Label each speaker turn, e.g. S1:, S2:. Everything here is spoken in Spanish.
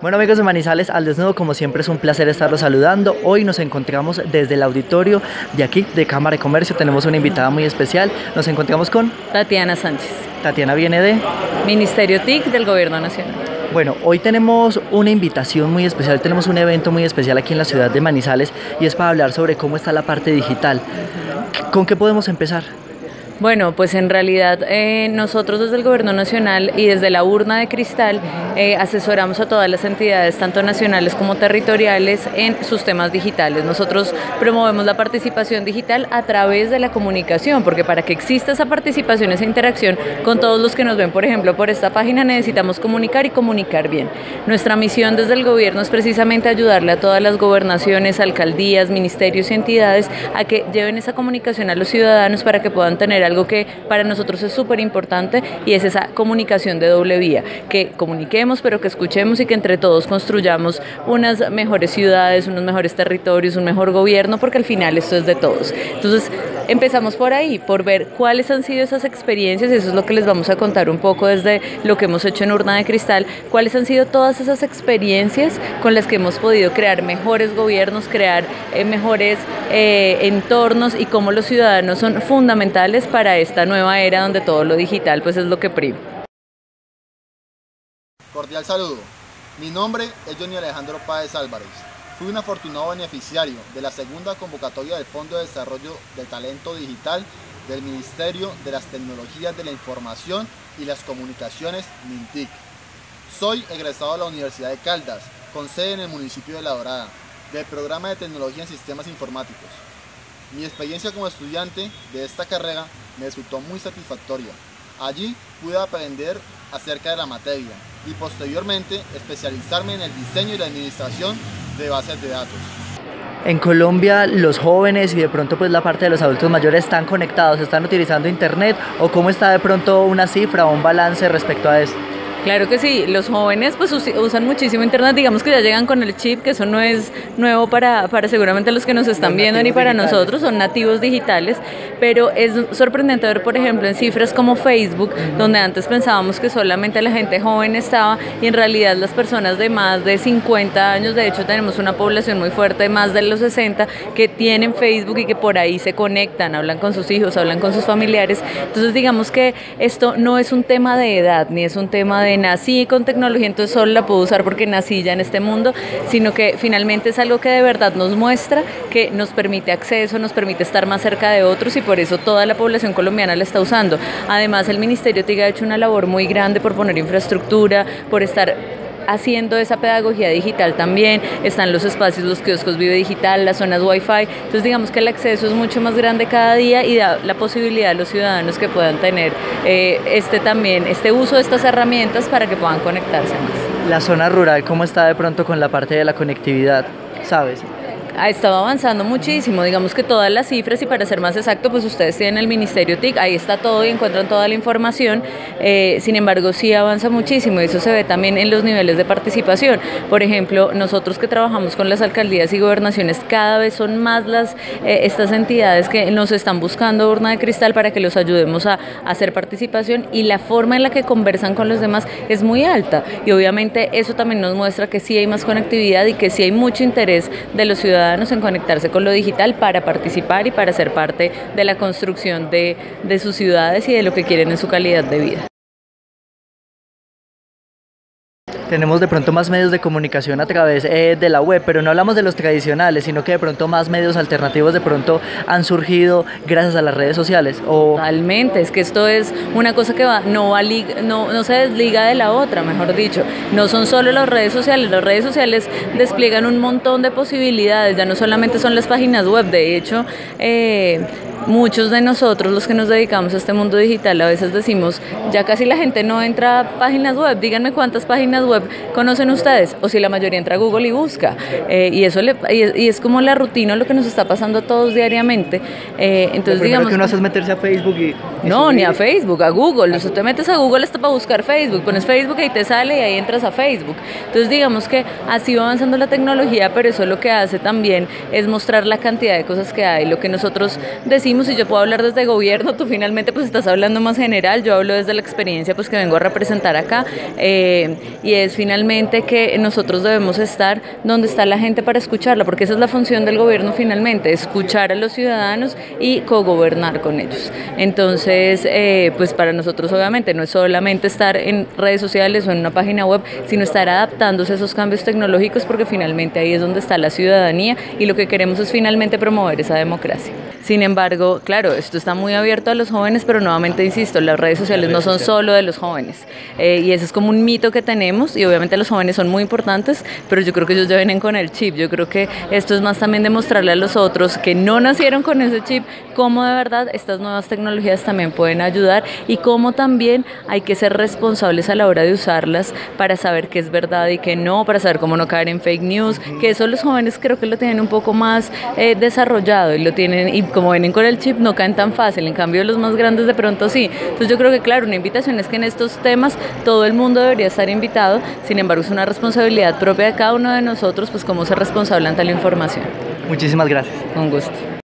S1: Bueno amigos de Manizales, al desnudo como siempre es un placer estarlos saludando. Hoy nos encontramos desde el auditorio de aquí, de Cámara de Comercio. Tenemos una invitada muy especial. Nos encontramos con
S2: Tatiana Sánchez.
S1: Tatiana viene de
S2: Ministerio TIC del Gobierno Nacional.
S1: Bueno, hoy tenemos una invitación muy especial, tenemos un evento muy especial aquí en la ciudad de Manizales y es para hablar sobre cómo está la parte digital. ¿Con qué podemos empezar?
S2: Bueno, pues en realidad eh, nosotros desde el Gobierno Nacional y desde la urna de cristal eh, asesoramos a todas las entidades, tanto nacionales como territoriales, en sus temas digitales. Nosotros promovemos la participación digital a través de la comunicación, porque para que exista esa participación, esa interacción con todos los que nos ven, por ejemplo, por esta página, necesitamos comunicar y comunicar bien. Nuestra misión desde el Gobierno es precisamente ayudarle a todas las gobernaciones, alcaldías, ministerios y entidades a que lleven esa comunicación a los ciudadanos para que puedan tener algo que para nosotros es súper importante y es esa comunicación de doble vía, que comuniquemos pero que escuchemos y que entre todos construyamos unas mejores ciudades, unos mejores territorios, un mejor gobierno, porque al final esto es de todos. Entonces, empezamos por ahí, por ver cuáles han sido esas experiencias, eso es lo que les vamos a contar un poco desde lo que hemos hecho en Urna de Cristal, cuáles han sido todas esas experiencias con las que hemos podido crear mejores gobiernos, crear eh, mejores eh, entornos y cómo los ciudadanos son fundamentales para para esta nueva era donde todo lo digital pues es lo que prima.
S3: Cordial saludo. Mi nombre es Johnny Alejandro Páez Álvarez. Fui un afortunado beneficiario de la segunda convocatoria del Fondo de Desarrollo del Talento Digital del Ministerio de las Tecnologías de la Información y las Comunicaciones, MINTIC. Soy egresado de la Universidad de Caldas, con sede en el municipio de La Dorada, del programa de Tecnología en Sistemas Informáticos. Mi experiencia como estudiante de esta carrera me resultó muy satisfactoria. Allí pude aprender acerca de la materia y posteriormente especializarme en el diseño y la administración de bases de datos.
S1: En Colombia los jóvenes y de pronto pues la parte de los adultos mayores están conectados, están utilizando internet o cómo está de pronto una cifra o un balance respecto a esto.
S2: Claro que sí, los jóvenes pues usan muchísimo internet, digamos que ya llegan con el chip, que eso no es nuevo para, para seguramente los que nos están viendo ni para nosotros, son nativos digitales, pero es sorprendente ver por ejemplo en cifras como Facebook, donde antes pensábamos que solamente la gente joven estaba y en realidad las personas de más de 50 años, de hecho tenemos una población muy fuerte de más de los 60 que tienen Facebook y que por ahí se conectan, hablan con sus hijos, hablan con sus familiares, entonces digamos que esto no es un tema de edad, ni es un tema de nací con tecnología, entonces solo la puedo usar porque nací ya en este mundo, sino que finalmente es algo que de verdad nos muestra que nos permite acceso, nos permite estar más cerca de otros y por eso toda la población colombiana la está usando. Además, el Ministerio TIGA ha hecho una labor muy grande por poner infraestructura, por estar haciendo esa pedagogía digital también, están los espacios, los kioscos Vive Digital, las zonas Wi-Fi, entonces digamos que el acceso es mucho más grande cada día y da la posibilidad a los ciudadanos que puedan tener eh, este también, este uso de estas herramientas para que puedan conectarse más.
S1: La zona rural, ¿cómo está de pronto con la parte de la conectividad? ¿Sabes?
S2: Ha estado avanzando muchísimo, digamos que todas las cifras y para ser más exacto, pues ustedes tienen el Ministerio TIC, ahí está todo y encuentran toda la información, eh, sin embargo sí avanza muchísimo y eso se ve también en los niveles de participación. Por ejemplo, nosotros que trabajamos con las alcaldías y gobernaciones, cada vez son más las eh, estas entidades que nos están buscando urna de cristal para que los ayudemos a, a hacer participación y la forma en la que conversan con los demás es muy alta. Y obviamente eso también nos muestra que sí hay más conectividad y que sí hay mucho interés de los ciudadanos en conectarse con lo digital para participar y para ser parte de la construcción de, de sus ciudades y de lo que quieren en su calidad de vida.
S1: Tenemos de pronto más medios de comunicación a través eh, de la web, pero no hablamos de los tradicionales, sino que de pronto más medios alternativos de pronto han surgido gracias a las redes sociales.
S2: O... Totalmente, es que esto es una cosa que va, no, va no, no se desliga de la otra, mejor dicho. No son solo las redes sociales, las redes sociales despliegan un montón de posibilidades, ya no solamente son las páginas web, de hecho, eh, muchos de nosotros, los que nos dedicamos a este mundo digital, a veces decimos, ya casi la gente no entra a páginas web, díganme cuántas páginas web conocen ustedes, o si la mayoría entra a Google y busca. Eh, y eso le, y, es como la rutina, lo que nos está pasando a todos diariamente.
S1: Eh, entonces, digamos. que uno hace es meterse a Facebook y.
S2: no, ni a Facebook, a Google. Si te metes a Google, está para buscar Facebook, pones Facebook y te sale y ahí entras a Facebook. Entonces, digamos que así va avanzando la tecnología, pero eso lo que hace también es mostrar la cantidad de cosas que hay. Lo que nosotros decimos y yo puedo hablar desde gobierno, tú finalmente pues estás hablando más general, yo hablo desde la experiencia pues que vengo a representar acá eh, y es finalmente que nosotros debemos estar donde está la gente para escucharla, porque esa es la función del gobierno finalmente, escuchar a los ciudadanos y cogobernar con ellos. Entonces, eh, pues para nosotros obviamente no es solamente estar en redes sociales o en una página web, sino estar adaptándose a esos cambios tecnológicos porque finalmente ahí es donde está la ciudadanía y lo que queremos es finalmente promover esa democracia. Sin embargo, claro, esto está muy abierto a los jóvenes, pero nuevamente insisto, las redes sociales no son solo de los jóvenes. Eh, y ese es como un mito que tenemos y obviamente los jóvenes son muy importantes, pero yo creo que ellos ya vienen con el chip. Yo creo que esto es más también demostrarle a los otros que no nacieron con ese chip, cómo de verdad estas nuevas tecnologías también pueden ayudar y cómo también hay que ser responsables a la hora de usarlas para saber qué es verdad y qué no, para saber cómo no caer en fake news, que eso los jóvenes creo que lo tienen un poco más eh, desarrollado y lo tienen y como vienen con el chip no caen tan fácil, en cambio los más grandes de pronto sí. Entonces yo creo que claro, una invitación es que en estos temas todo el mundo debería estar invitado, sin embargo es una responsabilidad propia de cada uno de nosotros, pues cómo ser responsable ante la información.
S1: Muchísimas gracias.
S2: Con gusto.